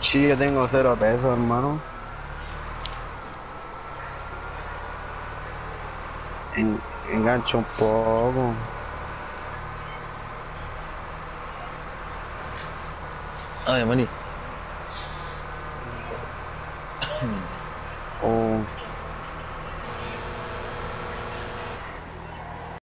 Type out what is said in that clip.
Sí, yo tengo cero pesos, hermano. En, engancho un poco. Ay, maní. Oh.